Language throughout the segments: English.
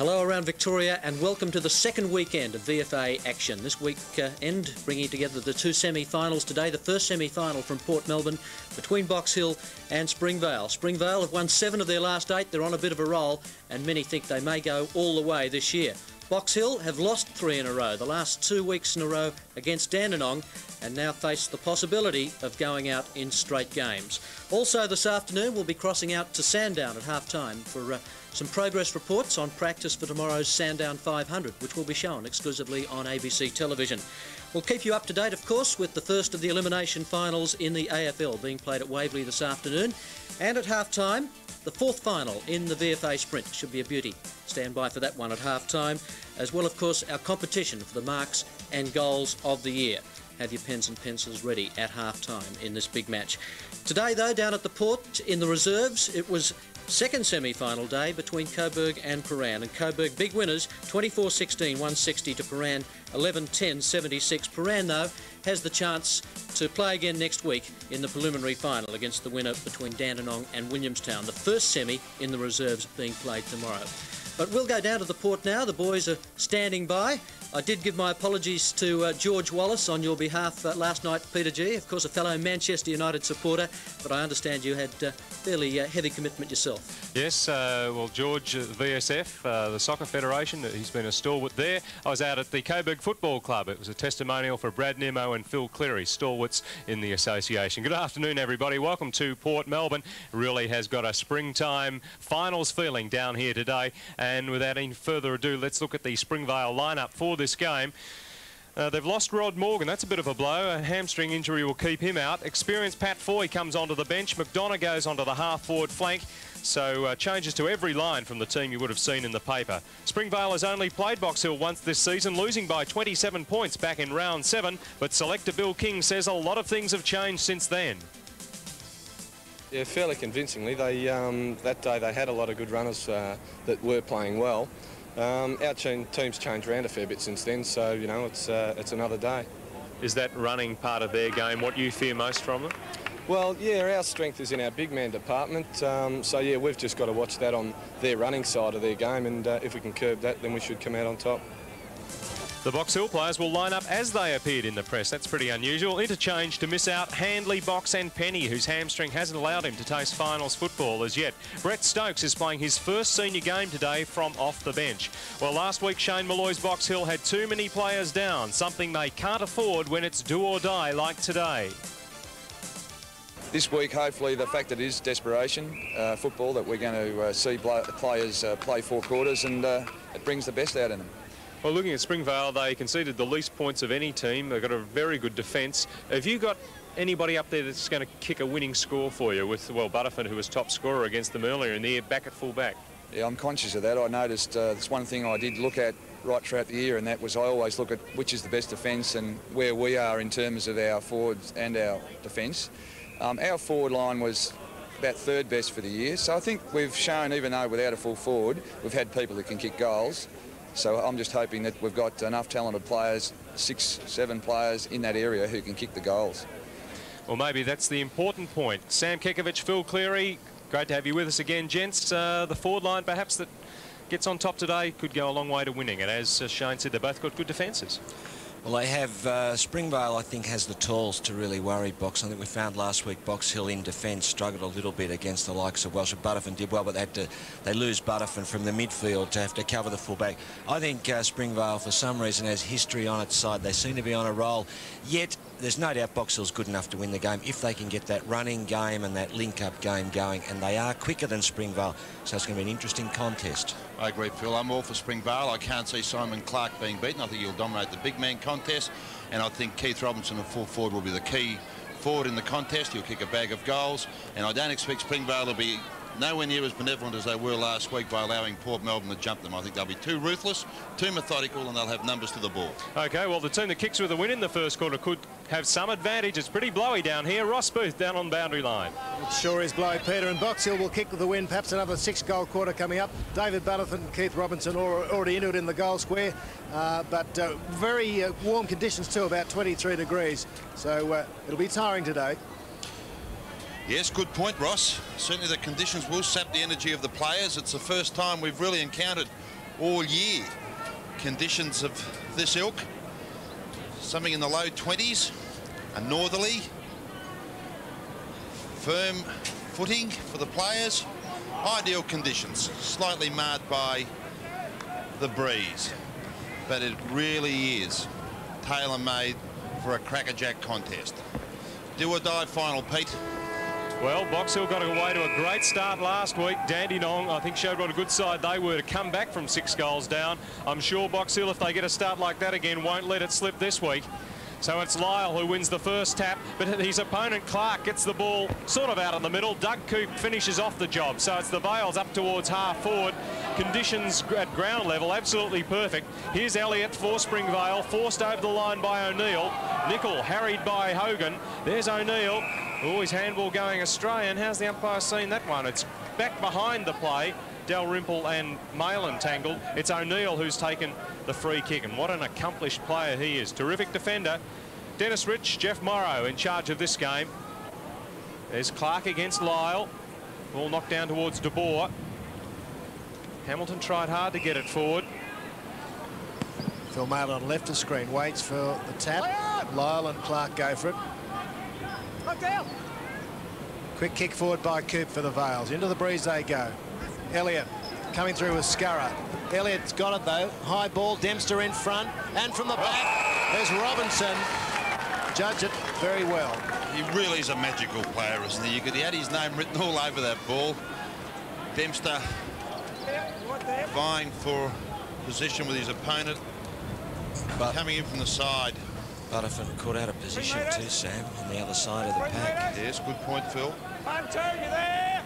Hello around Victoria and welcome to the second weekend of VFA action. This week uh, bringing together the two semi-finals today. The first semi-final from Port Melbourne between Box Hill and Springvale. Springvale have won seven of their last eight. They're on a bit of a roll and many think they may go all the way this year. Box Hill have lost three in a row, the last two weeks in a row against Dandenong, and now face the possibility of going out in straight games. Also this afternoon we'll be crossing out to Sandown at half time for uh, some progress reports on practice for tomorrow's Sandown 500, which will be shown exclusively on ABC television. We'll keep you up to date, of course, with the first of the elimination finals in the AFL being played at Waverley this afternoon. And at half time, the fourth final in the VFA Sprint. Should be a beauty. Stand by for that one at half time, as well, of course, our competition for the marks and goals of the year. Have your pens and pencils ready at half time in this big match. Today, though, down at the port in the reserves, it was Second semi-final day between Coburg and Prahran. And Coburg big winners 24-16, 160 to Prahran, 11-10, 76. Prahran, though, has the chance to play again next week in the preliminary final against the winner between Dandenong and Williamstown. The first semi in the reserves being played tomorrow. But we'll go down to the port now. The boys are standing by. I did give my apologies to uh, George Wallace on your behalf uh, last night, Peter G. Of course, a fellow Manchester United supporter, but I understand you had uh, fairly uh, heavy commitment yourself. Yes, uh, well, George, uh, VSF, the Soccer Federation, he's been a stalwart there. I was out at the Coburg Football Club. It was a testimonial for Brad Nimmo and Phil Cleary, stalwarts in the association. Good afternoon, everybody. Welcome to Port Melbourne. Really has got a springtime finals feeling down here today. And without any further ado, let's look at the Springvale lineup for this game. Uh, they've lost Rod Morgan. That's a bit of a blow. A hamstring injury will keep him out. Experienced Pat Foy comes onto the bench. McDonough goes onto the half-forward flank. So uh, changes to every line from the team you would have seen in the paper. Springvale has only played Box Hill once this season, losing by 27 points back in round seven. But selector Bill King says a lot of things have changed since then. Yeah, fairly convincingly. They um, That day they had a lot of good runners uh, that were playing well. Um, our team, team's changed around a fair bit since then, so, you know, it's, uh, it's another day. Is that running part of their game what you fear most from them? Well, yeah, our strength is in our big man department. Um, so, yeah, we've just got to watch that on their running side of their game, and uh, if we can curb that, then we should come out on top. The Box Hill players will line up as they appeared in the press. That's pretty unusual. Interchange to miss out Handley, Box and Penny, whose hamstring hasn't allowed him to taste finals football as yet. Brett Stokes is playing his first senior game today from off the bench. Well, last week Shane Malloy's Box Hill had too many players down, something they can't afford when it's do or die like today. This week, hopefully, the fact that it is desperation uh, football that we're going to uh, see players uh, play four quarters and uh, it brings the best out in them. Well, looking at Springvale, they conceded the least points of any team. They've got a very good defence. Have you got anybody up there that's going to kick a winning score for you with, well, Butterford, who was top scorer against them earlier in the year, back at full back? Yeah, I'm conscious of that. I noticed uh, that's one thing I did look at right throughout the year, and that was I always look at which is the best defence and where we are in terms of our forwards and our defence. Um, our forward line was about third best for the year, so I think we've shown, even though without a full forward, we've had people that can kick goals. So I'm just hoping that we've got enough talented players, six, seven players in that area who can kick the goals. Well, maybe that's the important point. Sam Kekovich, Phil Cleary, great to have you with us again, gents. Uh, the forward line, perhaps, that gets on top today could go a long way to winning. And as Shane said, they've both got good defences. Well, they have uh, Springvale, I think, has the tools to really worry Box. I think we found last week Box Hill in defence struggled a little bit against the likes of Welsh. Butterfin did well, but they had to they lose Butterfin from the midfield to have to cover the fullback. I think uh, Springvale, for some reason, has history on its side. They seem to be on a roll. Yet there's no doubt Box Hill's good enough to win the game if they can get that running game and that link-up game going, and they are quicker than Springvale, so it's going to be an interesting contest. I agree, Phil. I'm all for Springvale. I can't see Simon Clark being beaten. I think he'll dominate the big man contest, and I think Keith Robinson and full forward will be the key forward in the contest. He'll kick a bag of goals, and I don't expect Springvale to be nowhere near as benevolent as they were last week by allowing Port Melbourne to jump them. I think they'll be too ruthless, too methodical, and they'll have numbers to the ball. OK, well, the team that kicks with a win in the first quarter could have some advantage. It's pretty blowy down here. Ross Booth down on boundary line. It sure is blowy, Peter. And Box Hill will kick with the win. Perhaps another six-goal quarter coming up. David Butterford and Keith Robinson are already into it in the goal square. Uh, but uh, very uh, warm conditions too, about 23 degrees. So uh, it'll be tiring today. Yes, good point, Ross. Certainly the conditions will sap the energy of the players. It's the first time we've really encountered all year. Conditions of this ilk, something in the low 20s, a northerly, firm footing for the players, ideal conditions, slightly marred by the breeze, but it really is tailor-made for a crackerjack contest. Do or die final, Pete. Well, Box Hill got away to a great start last week. Dandenong, I think, showed what a good side they were to come back from six goals down. I'm sure Box Hill, if they get a start like that again, won't let it slip this week. So it's Lyle who wins the first tap, but his opponent Clark gets the ball sort of out in the middle. Doug Coop finishes off the job. So it's the Vales up towards half forward. Conditions at ground level absolutely perfect. Here's Elliott for Springvale, forced over the line by O'Neill. Nickel harried by Hogan. There's O'Neill. Oh, his handball going astray, and How's the umpire seen that one? It's back behind the play. Dalrymple and Malin tangled. It's O'Neill who's taken the free kick. And what an accomplished player he is. Terrific defender. Dennis Rich, Jeff Morrow in charge of this game. There's Clark against Lyle. Ball knocked down towards De Boer. Hamilton tried hard to get it forward. Phil Malin on left of screen waits for the tap. Lyle and Clark go for it. Quick kick forward by Coop for the Vales. Into the breeze they go. Elliott coming through with Scurra. Elliott's got it though. High ball, Dempster in front. And from the back, there's Robinson. Judge it very well. He really is a magical player, isn't he? You could he had his name written all over that ball. Dempster vying for position with his opponent. But Coming in from the side. Butterfin caught out of position too, Sam, on the other side of the pack. Yes, good point, Phil. you there.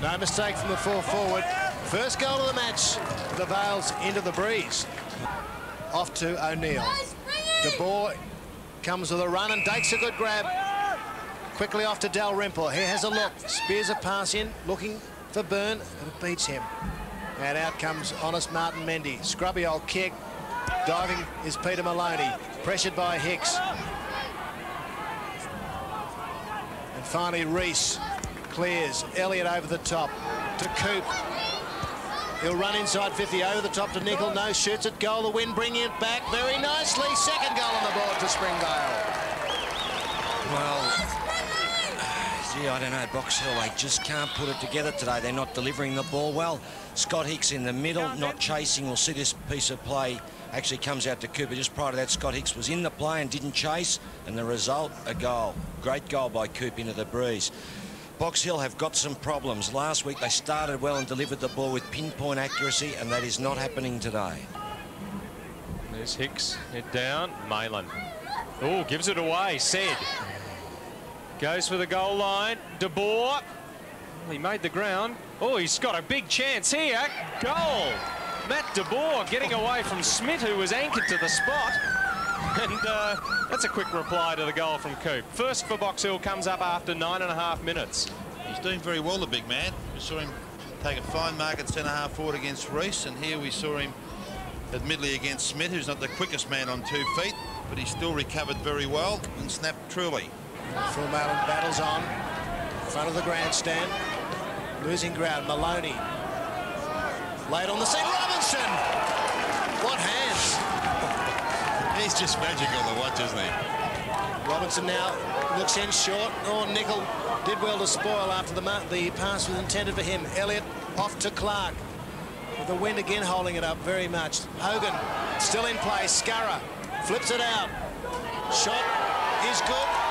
No mistake from the full forward. First goal of the match. The Vales into the breeze. Off to O'Neill. De Boer comes with a run and takes a good grab. Quickly off to Dalrymple. He has a look. Spears a pass in, looking for Byrne, and it beats him. And out comes honest Martin Mendy. Scrubby old kick. Diving is Peter Maloney. Pressured by Hicks. And finally Reese clears. Elliott over the top to Coop. He'll run inside 50 over the top to Nickel. No shoots at goal. The win bringing it back very nicely. Second goal on the board to Springvale. Well, gee, I don't know, Box Hill, they just can't put it together today. They're not delivering the ball well. Scott Hicks in the middle, not chasing. We'll see this piece of play actually comes out to Cooper. Just prior to that, Scott Hicks was in the play and didn't chase, and the result, a goal. Great goal by Coop into the breeze. Box Hill have got some problems. Last week they started well and delivered the ball with pinpoint accuracy, and that is not happening today. There's Hicks, head down, Malin. Oh, gives it away, said. Goes for the goal line, De Boer. He made the ground. Oh, he's got a big chance here. Goal! Matt De Boer getting away from Smith, who was anchored to the spot. And uh, that's a quick reply to the goal from Coop. First for Box Hill comes up after nine and a half minutes. He's doing very well, the big man. We saw him take a fine mark at centre half forward against Reese, and here we saw him admittedly against Smith, who's not the quickest man on two feet, but he still recovered very well and snapped truly. Phil Malin battles on. Front of the grandstand. Losing ground. Maloney. Late on the scene. Robinson! What hands. He's just magical to watch, isn't he? Robinson now looks in short. Oh, Nickel did well to spoil after the, the pass was intended for him. Elliott off to Clark. With the wind again holding it up very much. Hogan still in play. Scurra flips it out. Shot is good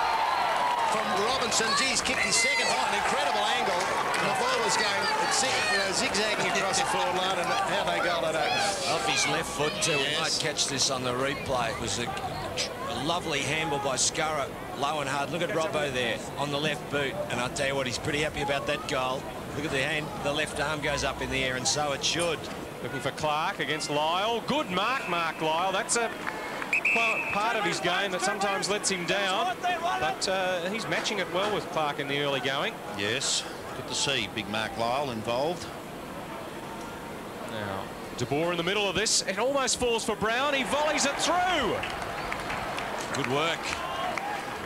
from Robinson. Geez, kicked his second. Oh, an incredible angle. And the ball was going you uh, know, zigzagging across the forward line and how they got it over. Off his left foot too. We might catch this on the replay. It was a, a lovely handle by Scurra. Low and hard. Look at Robbo there on the left boot. And I'll tell you what, he's pretty happy about that goal. Look at the hand. The left arm goes up in the air and so it should. Looking for Clark against Lyle. Good mark, Mark Lyle. That's a part of his game that sometimes lets him down. But uh, he's matching it well with Clark in the early going. Yes, good to see Big Mark Lyle involved. Now, De Boer in the middle of this. It almost falls for Brown. He volleys it through. Good work.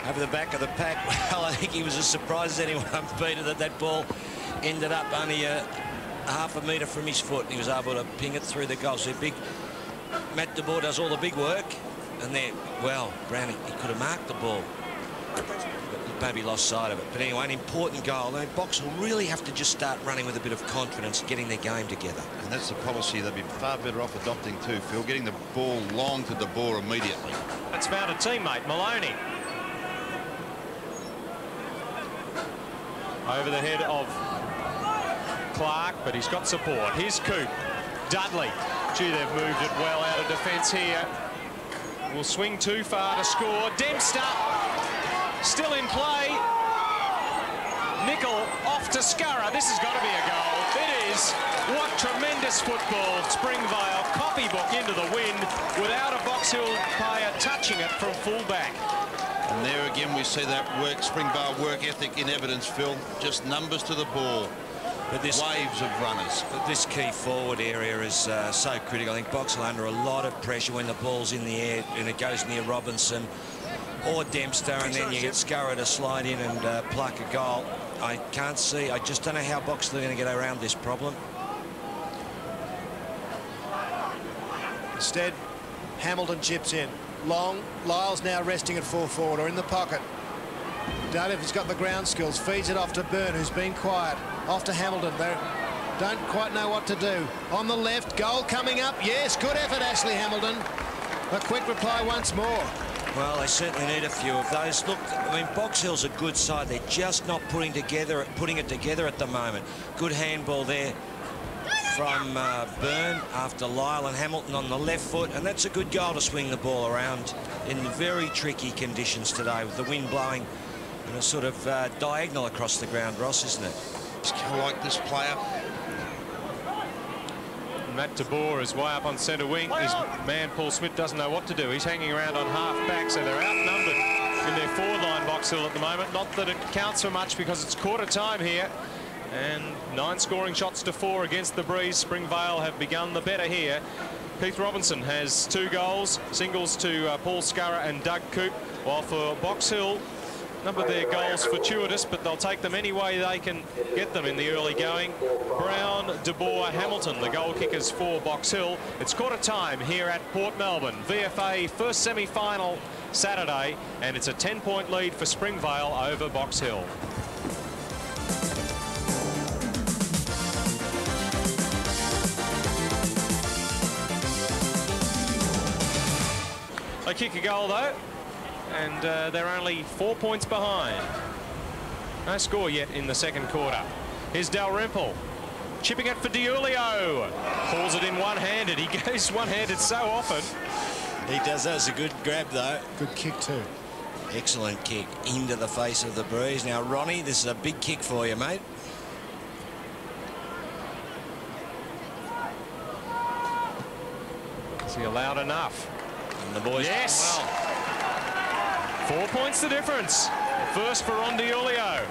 Over the back of the pack. Well, I think he was as surprised as anyone, Peter, that that ball ended up only a half a metre from his foot and he was able to ping it through the goal. So big Matt de Boer does all the big work and there, well, Browning, he could have marked the ball. But maybe lost sight of it. But anyway, an important goal. And Box will really have to just start running with a bit of confidence, getting their game together. And that's the policy they'd be far better off adopting too, Phil, getting the ball long to De Boer immediately. That's found a teammate, Maloney. Over the head of Clark, but he's got support. Here's Coop. Dudley. Gee, they've moved it well out of defence here. Will swing too far to score. Dempster still in play. Nicol off to Scurrah. This has got to be a goal. It is. What tremendous football. Springvale copybook into the wind without a Box Hill player touching it from fullback. And there again we see that work, Springvale work ethic in evidence, Phil. Just numbers to the ball. But this waves of runners. But this key forward area is uh, so critical. I think Box Hill under a lot of pressure when the ball's in the air and it goes near Robinson or Dempster, and then you get Scurrah to slide in and uh, pluck a goal. I can't see. I just don't know how Box are going to get around this problem. Instead, Hamilton chips in. Long, Lyle's now resting at full forward or in the pocket. He's got the ground skills. Feeds it off to Byrne, who's been quiet. Off to Hamilton. They don't quite know what to do. On the left, goal coming up. Yes, good effort, Ashley Hamilton. A quick reply once more. Well, they certainly need a few of those. Look, I mean, Box Hill's a good side. They're just not putting together, putting it together at the moment. Good handball there from uh, Byrne after Lyle and Hamilton on the left foot, and that's a good goal to swing the ball around in very tricky conditions today with the wind blowing and a sort of uh, diagonal across the ground, Ross, isn't it? I like this player. Matt de Boer is way up on centre wing. His man, Paul Smith, doesn't know what to do. He's hanging around on half back, so they're outnumbered in their forward line Box Hill at the moment. Not that it counts for much because it's quarter time here. And nine scoring shots to four against the Breeze. Springvale have begun the better here. Keith Robinson has two goals, singles to uh, Paul Scurrah and Doug Coop, while for Box Hill, number of their goals fortuitous, but they'll take them any way they can get them in the early going. Brown, De Boer, Hamilton, the goal kickers for Box Hill. It's quarter time here at Port Melbourne. VFA first semi-final Saturday, and it's a 10-point lead for Springvale over Box Hill. They kick a goal though and uh, they're only four points behind. No score yet in the second quarter. Here's Dalrymple. Chipping it for Diulio. Pulls it in one-handed. He goes one-handed so often. He does. That's a good grab, though. Good kick, too. Excellent kick into the face of the breeze. Now, Ronnie, this is a big kick for you, mate. Is he allowed enough? And the boys yes. Four points the difference. First for Ron Diulio.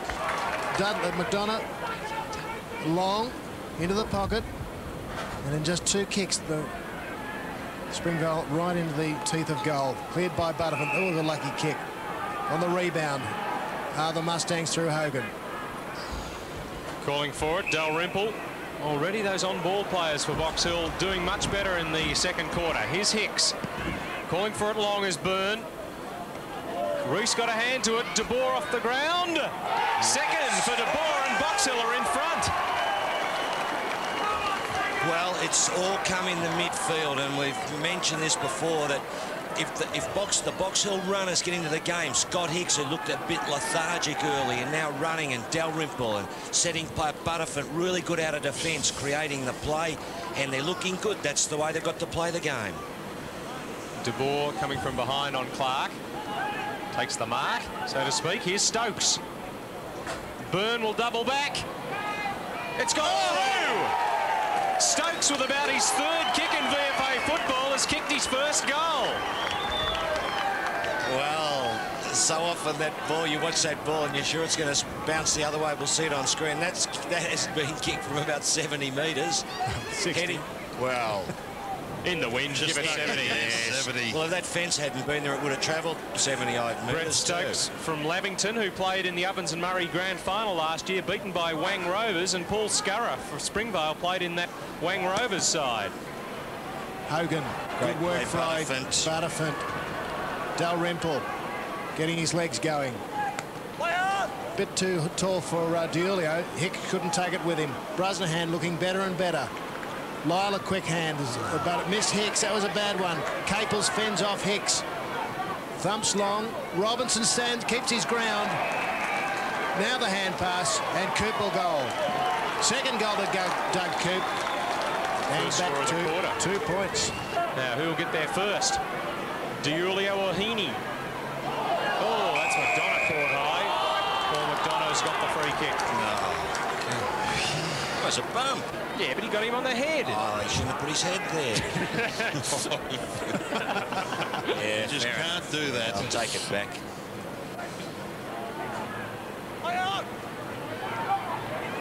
Dudley McDonough. Long into the pocket. And in just two kicks the Springvale right into the teeth of goal. Cleared by Butterford oh the lucky kick. On the rebound are the Mustangs through Hogan. Calling for it Dalrymple. Already those on-ball players for Box Hill doing much better in the second quarter. Here's Hicks. Calling for it long as Byrne Reese got a hand to it. De Boer off the ground. Second for De Boer and Box Hill are in front. Well, it's all come in the midfield, and we've mentioned this before that if the if box the Box Hill runners get into the game, Scott Hicks, who looked a bit lethargic early, and now running, and Dalrymple and setting play Butterford really good out of defence, creating the play, and they're looking good. That's the way they've got to play the game. De Boer coming from behind on Clark. Takes the mark, so to speak. Here's Stokes. Byrne will double back. It's gone oh! Stokes with about his third kick in VFA football has kicked his first goal. Well, so often that ball, you watch that ball and you're sure it's going to bounce the other way. We'll see it on screen. That's That has been kicked from about 70 metres. 60. Heading, well, In the wind, Just give it 70. Yes. 70. Well, if that fence hadn't been there, it would have travelled 70 odd metres. Brett Stokes too. from Lavington, who played in the Ovens and Murray Grand Final last year, beaten by Wang Rovers, and Paul Scurra from Springvale played in that Wang Rovers side. Hogan, Great good work play, by Butterfant. Butterfant. Dalrymple getting his legs going. Bit too tall for uh, Diulio. Hick couldn't take it with him. Brosnahan looking better and better. Lyle a quick hand, is- but it missed Hicks. That was a bad one. Caples fends off Hicks. Thumps long. Robinson stands, keeps his ground. Now the hand pass, and Coop will goal. Second goal to go, Doug Coop. And First back quarter. two points. Now, who will get there first? Diulio or Heaney? Oh, that's McDonough caught high. Paul McDonough's got the free kick. That was a bump. Yeah, but he got him on the head. Oh, he shouldn't have put his head there. yeah, Just can't do that. I'll take it back.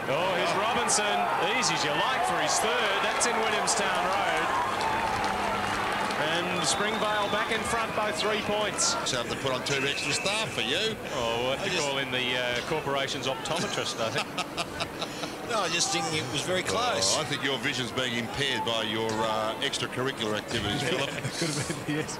Oh, here's Robinson. Easy as you like for his third. That's in Williamstown Road. And Springvale back in front by three points. So have to put on two extra staff for you. Oh, what I do you just- call in the uh, corporation's optometrist, I think. No, I just think it was very close. Oh, I think your vision's being impaired by your uh, extracurricular activities, Philip. Could have been, yes.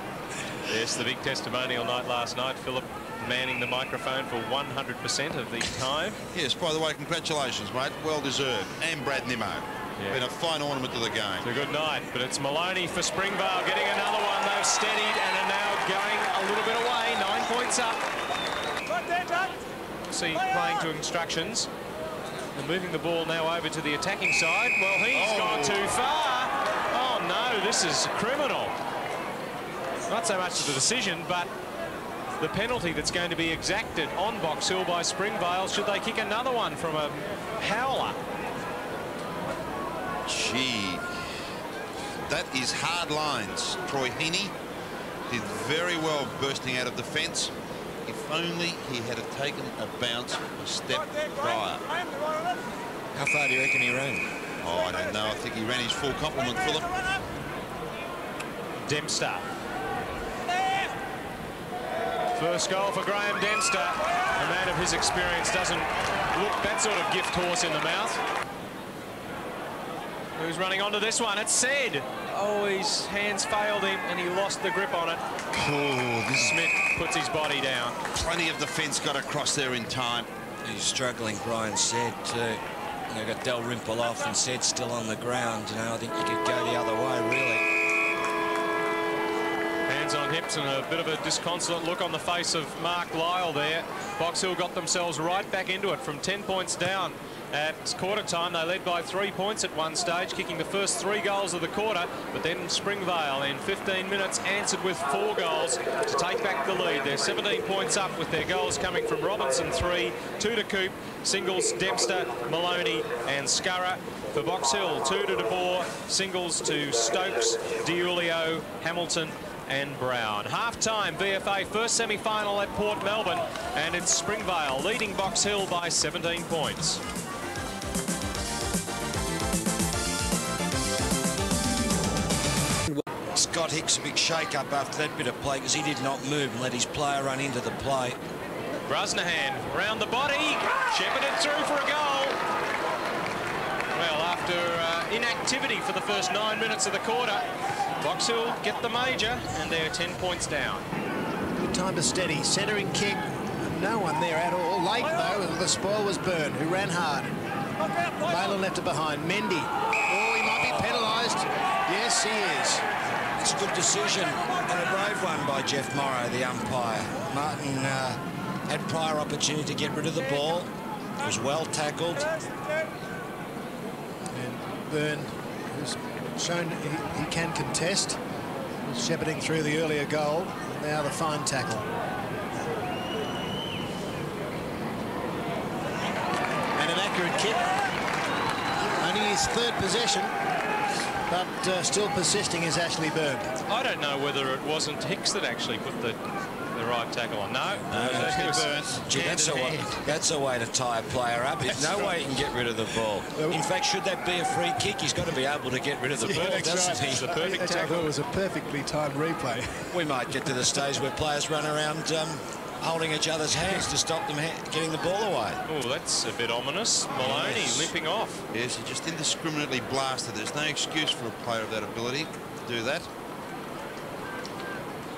yes, the big testimonial night last night. Philip manning the microphone for 100% of the time. Yes, by the way, congratulations, mate. Well deserved. And Brad Nimmo. Yeah. Been a fine ornament to the game. It's a good night, but it's Maloney for Springvale getting another one. They've steadied and are now going a little bit away. Nine points up. See, playing to instructions. And moving the ball now over to the attacking side. Well, he's Oh. gone too far. Oh, no, this is criminal. Not so much the decision, but the penalty that's going to be exacted on Box Hill by Springvale should they kick another one from a howler. Gee. That is hard lines. Troy Heaney did very well bursting out of defence. If only he had taken a bounce a step prior. How far do you reckon he ran? Oh, I don't know. I think he ran his full complement, Philip. Dempster. First goal for Graham Dempster. A man of his experience doesn't look that sort of gift horse in the mouth. Who's running onto this one? It's said. Oh, his hands failed him and he lost the grip on it. Oh, this Smith puts his body down. plenty of defence got across there in time. He's struggling, Brian said, too. You know, got Dalrymple off and said still on the ground. You know, I think you could go the other way, really. And a bit of a disconsolate look on the face of Mark Lyle there. Box Hill got themselves right back into it from 10 points down. At quarter time, they led by three points at one stage, kicking the first three goals of the quarter. But then Springvale, in 15 minutes, answered with four goals to take back the lead. They're 17 points up with their goals coming from Robinson, three, two to Coop, singles Dempster, Maloney, and Scurra. For Box Hill, two to De Boer, singles to Stokes, Diulio, Hamilton, and Brown. Half-time, VFA first semi-final at Port Melbourne, and it's Springvale leading Box Hill by 17 points. Scott Hicks a big shake-up after that bit of play because he did not move and let his player run into the play. Brosnahan round the body, shepherded through for a goal. Well, after uh, inactivity for the first nine minutes of the quarter, Box Hill get the major, and they're 10 points down. Good time to steady. Centering kick. No one there at all. Late, though, the spoil was Byrne, who ran hard. Malin left it behind. Mendy. Oh, he might be penalised. Yes, he is. It's a good decision and a brave one by Jeff Morrow, the umpire. Martin uh, had prior opportunity to get rid of the ball. Was well tackled. And Byrne, who's shown he, he can contest, shepherding through the earlier goal. Now the fine tackle. And an accurate kick. Only his third possession. but uh, still persisting is Ashley Byrne. I don't know whether it wasn't Hicks that actually put the the right tackle on. No, No, it was Ashley Gee, that's, a way, that's a way to tie a player up. There's no way he can get rid of the ball. In fact, should that be a free kick, he's got to be able to get rid of the ball, doesn't he? It's the perfect Actually, tackle. thought it was a perfectly timed replay. We might get to the stage where players run around um, holding each other's hands to stop them ha getting the ball away. Oh, that's a bit ominous. Maloney Yes. limping off. Yes, he just indiscriminately blasted. There's no excuse for a player of that ability to do that.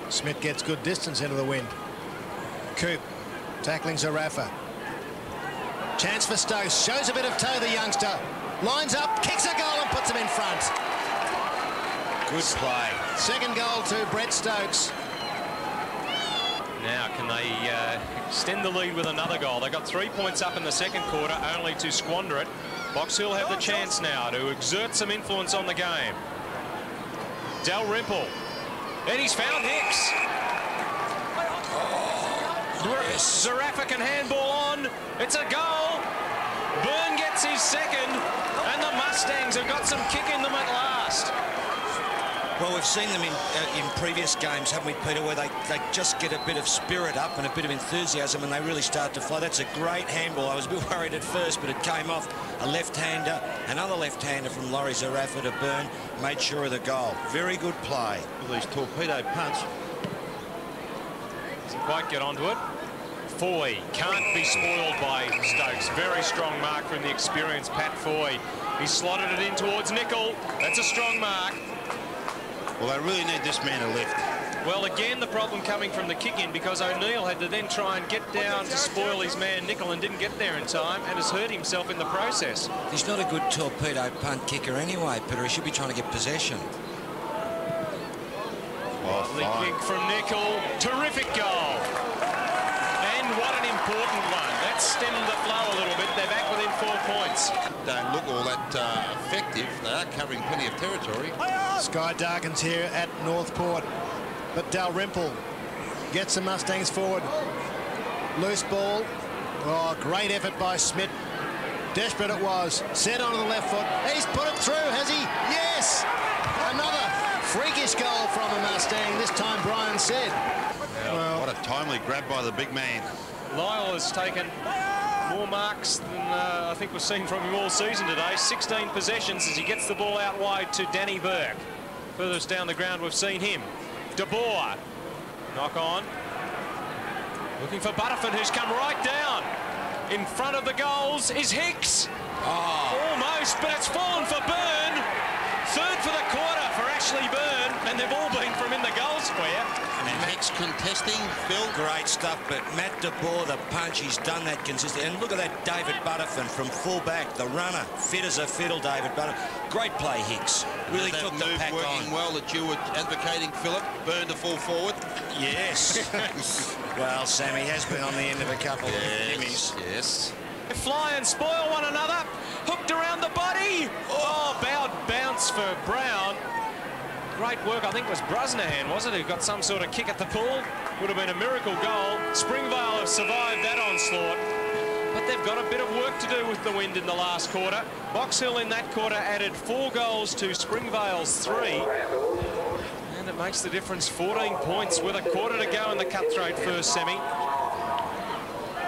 Smith gets good distance into the wind. Coop tackling Zarafa. Chance for Stokes. Shows a bit of toe, the youngster. Lines up, kicks a goal and puts him in front. Good play. Second goal to Brett Stokes. Now, can they uh, extend the lead with another goal? They got three points up in the second quarter, only to squander it. Box Hill have the chance now to exert some influence on the game. Dalrymple. And he's found Hicks. Can handball on. It's a goal. Byrne gets his second. And the Mustangs have got some kick in them at last. Well, we've seen them in uh, in previous games, haven't we, Peter, where they, they just get a bit of spirit up and a bit of enthusiasm and they really start to fly. That's a great handball. I was a bit worried at first, but it came off. A left-hander, another left-hander from Laurie Zarafa to Byrne, made sure of the goal. Very good play. All these torpedo punts. Doesn't quite get onto it. Foy can't be spoiled by Stokes. Very strong mark from the experienced Pat Foy. He slotted it in towards Nickel. That's a strong mark. Well, they really need this man to lift. Well, again, the problem coming from the kick in because O'Neill had to then try and get down to spoil his man Nickel and didn't get there in time and has hurt himself in the process. He's not a good torpedo punt kicker anyway, Peter. He should be trying to get possession. Oh, The kick from Nickel. Terrific goal. And what an important one. That stemmed the flow a little bit. They're back within four points. Don't look all that uh, effective. They are covering plenty of territory. Sky darkens here at Northport. But Dalrymple gets the Mustangs forward. Loose ball. Oh, great effort by Smith. Desperate it was. Set onto the left foot. He's put it through, has he? Yes! Another freakish goal from a Mustang. This time Brian said. Timely grab by the big man. Lyle has taken more marks than uh, I think we've seen from him all season today. 16 possessions as he gets the ball out wide to Danny Burke. Furthest down the ground, we've seen him. De Boer. Knock on. Looking for Butterfin, who's come right down. In front of the goals is Hicks. Almost, but it's fallen for Byrne. Third for the quarter for Ashley Byrne, and they've all been from in the goal square. And Hicks contesting. Phil. Great stuff, but Matt DeBoer, the punch, he's done that consistently. And look at that David Butterfin from full back, the runner. Fit as a fiddle, David Butterfin. Great play, Hicks. Really that took the move pack working on. well that you were advocating, Philip. Byrne to fall forward. Yes. well, Sammy has been on the end of a couple of nimmies. yes. They fly and spoil one another. Hooked around the body. Oh, oh bowed bounce for Brown. Great work, I think was Brosnahan, was it, who got some sort of kick at the pool? Would have been a miracle goal. Springvale have survived that onslaught. But they've got a bit of work to do with the wind in the last quarter. Box Hill in that quarter added four goals to Springvale's three. And it makes the difference 14 points with a quarter to go in the cutthroat first semi.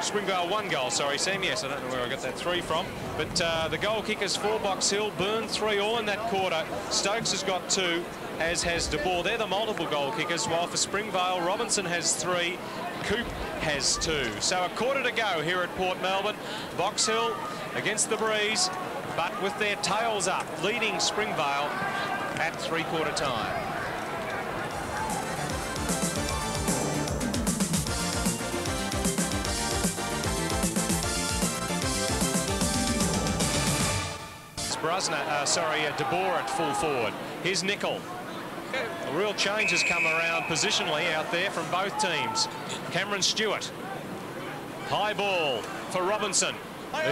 Springvale one goal, sorry, Sam. Yes, I don't know where I got that three from. But uh, the goal kickers for Box Hill, Byrne three all in that quarter. Stokes has got two, as has De Boer. They're the multiple goal kickers, while for Springvale, Robinson has three, Coop has two. So a quarter to go here at Port Melbourne. Box Hill against the breeze, but with their tails up, leading Springvale at three-quarter time. Brosna, uh, sorry, uh, De Boer at full forward. Here's Nickel. A real change has come around positionally out there from both teams. Cameron Stewart. High ball for Robinson.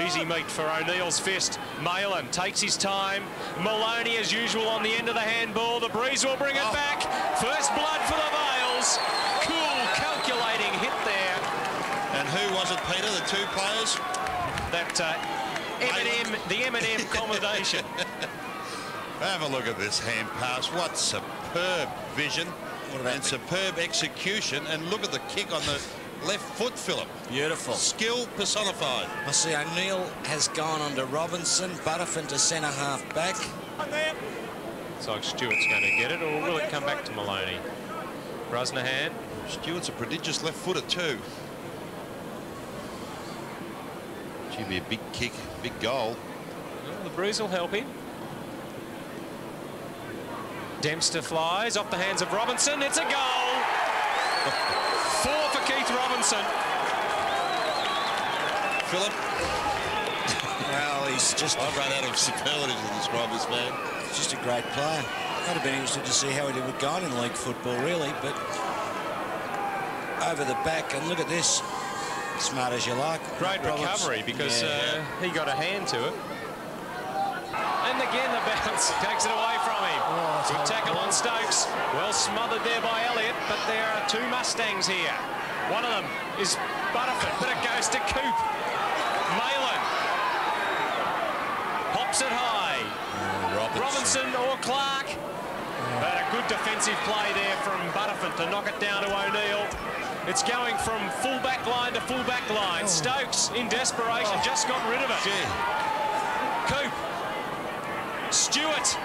Easy meet for O'Neill's fist. Malin takes his time. Maloney, as usual, on the end of the handball. The breeze will bring it back. First blood for the Vales. Cool, calculating hit there. And who was it, Peter? The two players? That uh, M&M, the M&M combination. Have a look at this hand pass. What superb vision and superb execution. And look at the kick on the left foot, Philip. Beautiful. Skill personified. I see O'Neill has gone on to Robinson, Butterfin to centre half back. Looks like Stewart's going to get it, or will it come back to Maloney? Brosnahan. Stewart's a prodigious left footer too. Should be a big kick, big goal. Well, the bruise will help him. Dempster flies off the hands of Robinson. It's a goal. Four for Keith Robinson. Philip, Well, he's just I've run out of superlatives to describe this man. just a great player. I'd have been interested to see how he would go in league football, really, but over the back, and look at this. Smart as you like. Great recovery because Yeah. uh, he got a hand to it. And again the bounce takes it away from him. it's Good tackle on Stokes. Well smothered there by Elliott, but there are two Mustangs here. One of them is Butterford, but it goes to Coop. Malin pops it high. Robinson or Clark. But a good defensive play there from Butterford to knock it down to O'Neill. It's going from full back line to full back line. Stokes, in desperation, just got rid of it. Coop. Stewart.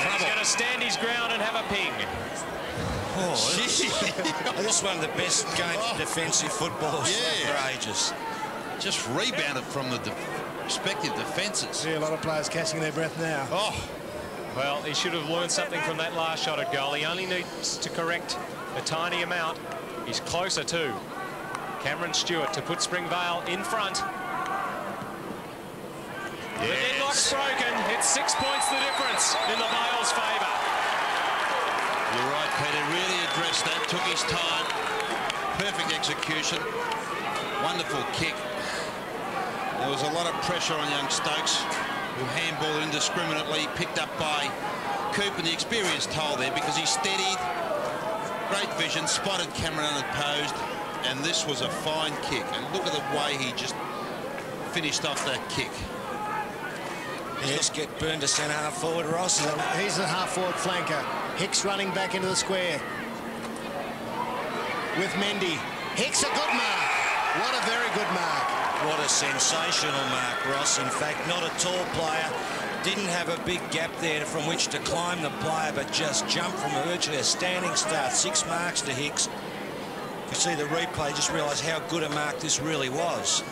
And he's going to stand his ground and have a ping. Oh, this is one of the best games of defensive football oh, Yeah. for ages. Just rebounded from the de respective defences. See a lot of players catching their breath now. Oh, Well, he should have learned something from that last shot at goal. He only needs to correct a tiny amount. He's closer too. Cameron Stewart to put Springvale in front. The deadlock's broken. It's six points the difference in the Vales' favour. you're right, Peter. Really addressed that. Took his time. Perfect execution. Wonderful kick. There was a lot of pressure on young Stokes, who handballed indiscriminately, picked up by Coop and the experience told there because he steadied. Great vision, spotted Cameron unopposed, and this was a fine kick. And look at the way he just finished off that kick. Yes, get burned to centre half forward, Ross. He's the half-forward flanker. Hicks running back into the square. With Mendy. Hicks a good mark. What a very good mark. What a sensational mark, Ross. In fact, not a tall player. Didn't have a big gap there from which to climb the player, but just jumped from a virtually a standing start. Six marks to Hicks. If you see the replay, just realise how good a mark this really was.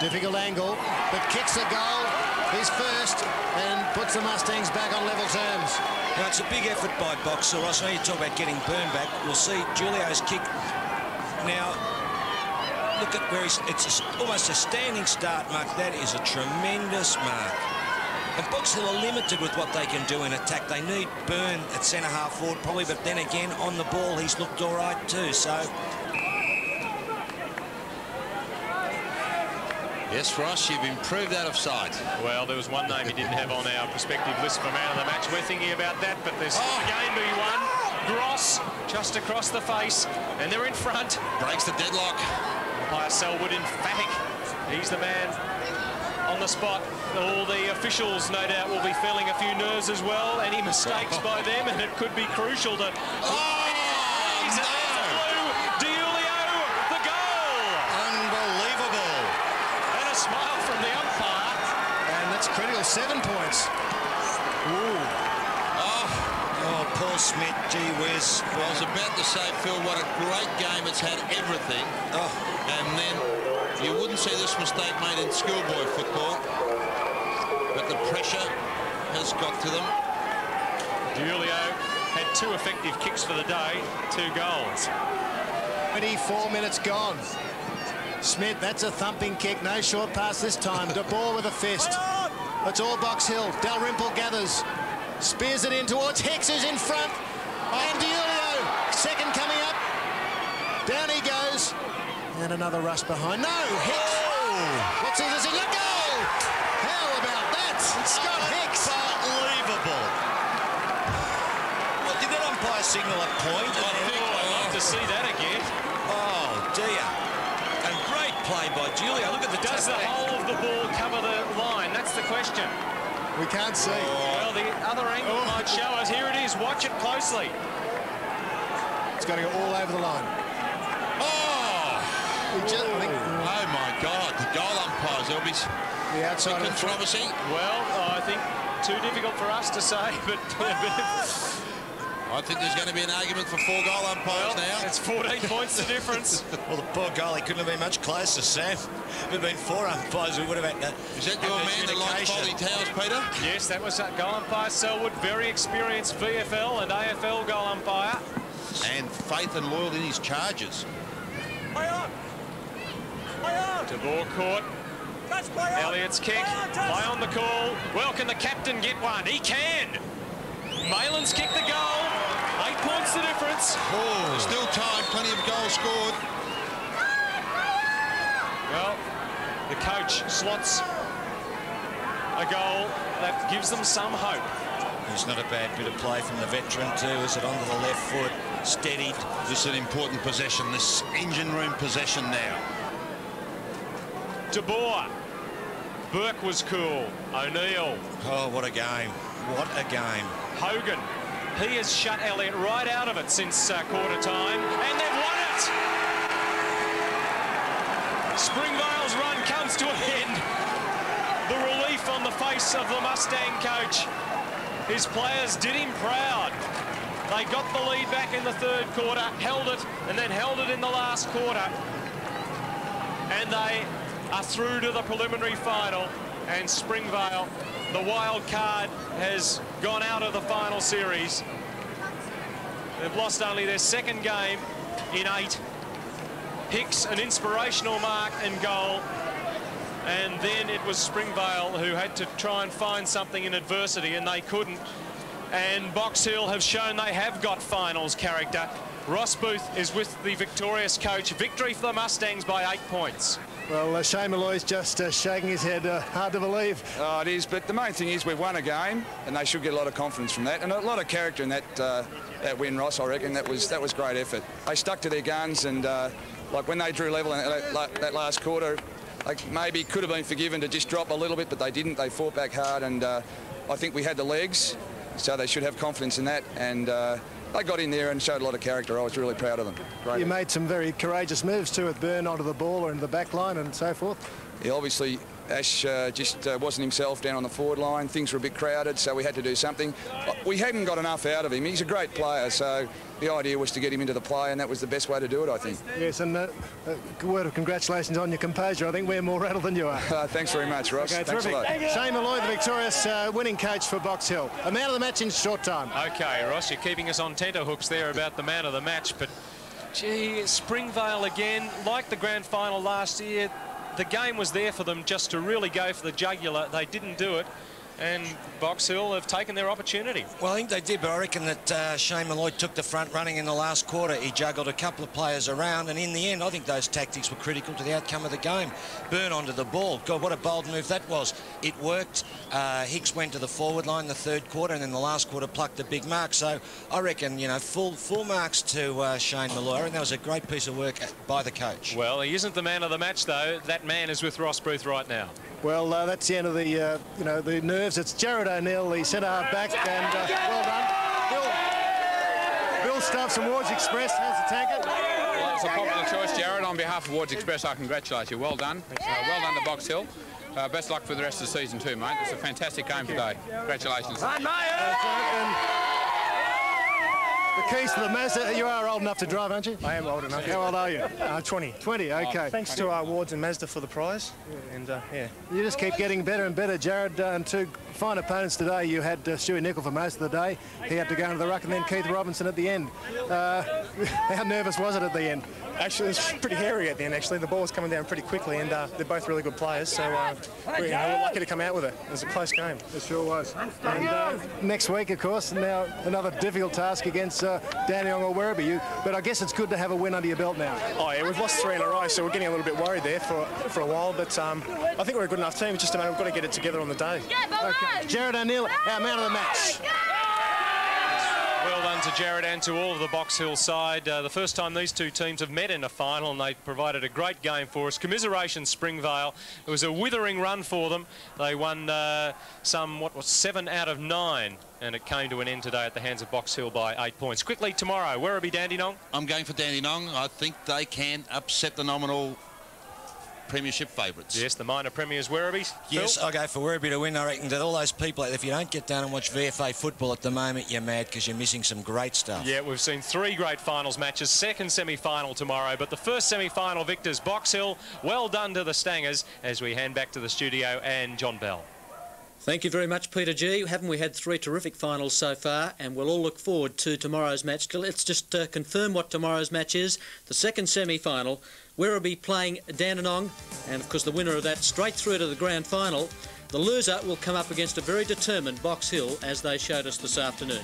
Difficult angle, but kicks a goal. He's first and puts the Mustangs back on level terms. Now, it's a big effort by Boxer, Ross. I know you talk about getting burned back. We'll see Diulio's kick. Now, look at where he's... It's a almost a standing start mark. That is a tremendous mark. And Box Hill are limited with what they can do in attack. They need Byrne at centre half forward probably, but then again, on the ball, he's looked all right too. So, Yes, Ross, you've improved out of sight. Well, there was one name he didn't have on our prospective list for man of the match. We're thinking about that, but there's still a game to be won. Gross just across the face, and they're in front. Breaks the deadlock. Umpire Selwood emphatic. He's the man on the spot. All the officials, no doubt, will be feeling a few nerves as well. Any mistakes by them, and it could be crucial to. He's no. blue. Diulio, the goal, unbelievable. and a smile from the umpire. And that's critical, seven points. Oh, oh, Paul Smith, gee whiz. I was about to say, Phil, what a great game. It's had everything. Oh, And then you wouldn't see this mistake made in schoolboy football. But the pressure has got to them. Diulio had two effective kicks for the day, two goals. 24 minutes gone. Smith, that's a thumping kick. No short pass this time. De Boer with a fist. It's all Box Hill. Dalrymple gathers. Spears it in towards Hicks, who's in front. And Diulio, second coming up. Down he goes. And another rush behind. No, Hicks. What's he? Does he let go? How about that? Scott Hicks. unbelievable. Well, did that umpire signal a point? I think I'd love to see that again. Oh, dear. And great play by Diulio. Look at the Does the whole of the ball cover the line? That's the question. We can't see. Well, the other angle oh. might show us. Here it is. Watch it closely. It's going to go all over the line. Oh! Just, think Oh my God! The goal umpires. There'll be s- the outside of the controversy. Well, I think too difficult for us to say, but, I think there's going to be an argument for four goal umpires well, now. it's 14 points the difference. Well, the poor goalie couldn't have been much closer, Sam. If it had been four umpires, we would have had to... Is that your man that likes Fawlty Towers, Peter? yes, that was that goal umpire Selwood, very experienced VFL and AFL goal umpire. And faith and loyalty in his charges. Play on! Play De Boer caught. Elliott's kick. Play on the call. Well, can the captain get one? He can. Malin's kicked the goal. Points the difference. Oh, still time. Plenty of goals scored. Well, the coach slots a goal that gives them some hope. It's not a bad bit of play from the veteran too. Is it onto the left foot? Steadied. This is an important possession. This engine room possession now. De Boer. Burke was cool. O'Neill. Oh, what a game. What a game. Hogan. He has shut Elliott right out of it since uh, quarter time, and they've won it. Springvale's run comes to an end. The relief on the face of the Mustang coach. His players did him proud. They got the lead back in the third quarter, held it, and then held it in the last quarter. And they are through to the preliminary final. And Springvale, the wild card, has gone out of the final series. They've lost only their second game in eight. Hicks, an inspirational mark and goal. And then it was Springvale who had to try and find something in adversity, and they couldn't. And Box Hill have shown they have got finals character. Ross Booth is with the victorious coach. Victory for the Mustangs by eight points. Well, uh, Shane Malloy's just uh, shaking his head. Uh, hard to believe. Oh, it is, but the main thing is we've won a game, and they should get a lot of confidence from that, and a lot of character in that uh, that win, Ross. I reckon that was that was great effort. They stuck to their guns, and uh, like when they drew level in that, la- that last quarter, like maybe could have been forgiven to just drop a little bit, but they didn't. They fought back hard, and uh, I think we had the legs, so they should have confidence in that, and. They got in there and showed a lot of character. I was really proud of them. Great. You made some very courageous moves too with Byrne onto the ball or into the back line and so forth. Yeah, obviously, Ash uh, just uh, wasn't himself down on the forward line. Things were a bit crowded, so we had to do something. We hadn't got enough out of him. He's a great player, so the idea was to get him into the play, and that was the best way to do it, I think. Yes, and uh, a word of congratulations on your composure. I think we're more rattled than you are. Uh, thanks very much, Ross. Okay, thanks terrific. a lot. Shane Malloy, the victorious uh, winning coach for Box Hill. A man of the match in short time. Okay, Ross, you're keeping us on tenterhooks there about the man of the match, but gee, Springvale again, like the grand final last year, the game was there for them just to really go for the jugular. They didn't do it, and Box Hill have taken their opportunity. Well, I think they did, but I reckon that uh, Shane Malloy took the front running in the last quarter. He juggled a couple of players around, and in the end, I think those tactics were critical to the outcome of the game. Byrne onto the ball. God, what a bold move that was. It worked. Uh, Hicks went to the forward line the third quarter, and then the last quarter plucked a big mark. So I reckon, you know, full full marks to uh, Shane Malloy. And that was a great piece of work by the coach. Well, he isn't the man of the match, though. That man is with Ross Booth right now. Well, uh, that's the end of the, uh, you know, the nerves. It's Jared O'Neill, the centre half back, and uh, well done. Bill, Bill Stubbs from Wards Express has the tanker. Well, it's a popular choice, Jared. On behalf of Wards Express, I congratulate you. Well done. Uh, well done to Box Hill. Uh, best luck for the rest of the season too, mate. It's a fantastic game today. Congratulations. The keys to the Mazda. You are old enough to drive, aren't you? I am old enough. How old are you? Uh, 20. 20, okay. Thanks to our Wards and Mazda for the prize. And uh, yeah, You just keep getting better and better, Jared. Uh, and two fine opponents today. You had uh, Stewie Nicol for most of the day. He had to go into the ruck, and then Keith Robinson at the end. Uh, how nervous was it at the end? actually it was pretty hairy at the end. Actually, the ball was coming down pretty quickly, and uh, they're both really good players. So uh, we, you know, we're lucky to come out with it. It was a close game. It sure was. And uh, next week, of course, now another difficult task against uh, Dandenong or Werribee. You, but I guess it's good to have a win under your belt now. Oh yeah, we've lost three in a row, so we're getting a little bit worried there for for a while. But um, I think we're a good enough team. It's just a matter we've got to get it together on the day. Okay. Jared O'Neill, our man of the match. Well done to Jared and to all of the Box Hill side. Uh, the first time these two teams have met in a final and they provided a great game for us. Commiserations Springvale. It was a withering run for them. They won uh, some, what was seven out of nine and it came to an end today at the hands of Box Hill by eight points. Quickly tomorrow, where will Werribee Dandenong? I'm going for Dandenong. I think they can upset the nominal premiership favourites. Yes, the minor premiers Werribee. Yes, I'll go for Werribee to win. I reckon that all those people, if you don't get down and watch VFA football at the moment, you're mad because you're missing some great stuff. Yeah, we've seen three great finals matches, second semi-final tomorrow, but the first semi-final victors, Box Hill. Well done to the Stangers as we hand back to the studio and John Bell. Thank you very much, Peter G. Haven't we had three terrific finals so far? And we'll all look forward to tomorrow's match. Let's just uh, confirm what tomorrow's match is. The second semi-final, Werribee playing Dandenong, and of course the winner of that straight through to the grand final. The loser will come up against a very determined Box Hill, as they showed us this afternoon.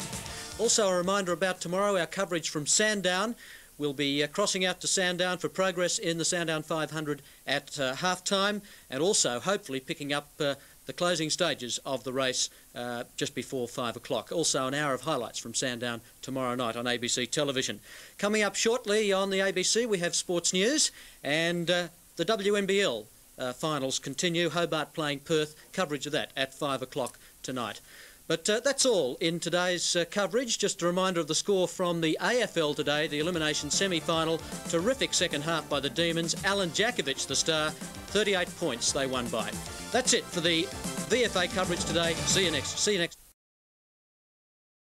Also, a reminder about tomorrow, our coverage from Sandown. We'll be uh, crossing out to Sandown for progress in the Sandown 500 at uh, half time, and also hopefully picking up uh, the closing stages of the race uh, just before 5 o'clock. Also, an hour of highlights from Sandown tomorrow night on ABC television. Coming up shortly on the ABC, we have sports news and uh, the WNBL uh, finals continue. Hobart playing Perth. Coverage of that at 5 o'clock tonight. But uh, that's all in today's uh, coverage. Just a reminder of the score from the AFL today, the elimination semi-final. Terrific second half by the Demons. Allen Jakovich, the star, 38 points they won by. That's it for the VFA coverage today. See you next. See you next.